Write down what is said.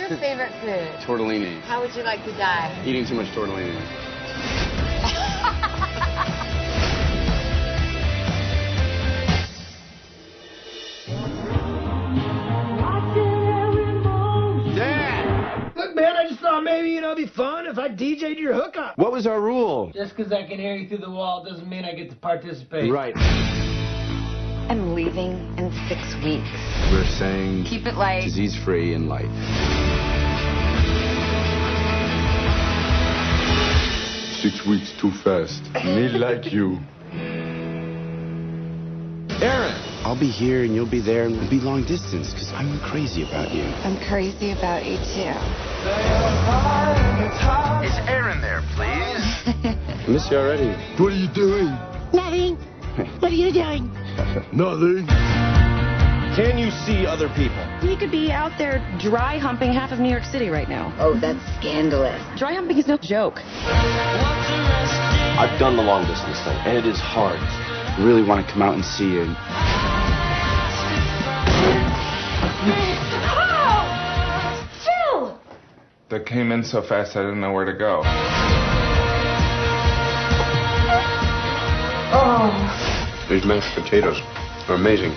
What's your favorite food? Tortellini. How would you like to die? Eating too much tortellini. Dad! Look, man, I just thought maybe, you know, it'd be fun if I DJ'd your hookup. What was our rule? Just because I can hear you through the wall doesn't mean I get to participate. Right. I'm leaving in six weeks. We're saying Keep it light. disease free in life. Six weeks too fast. Me like you. Erin! I'll be here and you'll be there and we'll be long distance because I'm crazy about you. I'm crazy about you too. Is Erin there, please? I miss you already. What are you doing? Nothing. What are you doing? Nothing. Can you see other people? He could be out there dry humping half of New York City right now. Oh, that's scandalous. Dry humping is no joke. I've done the long distance thing, and it is hard. I really want to come out and see you. Phil! That came in so fast I didn't know where to go. Oh. These mashed potatoes are amazing.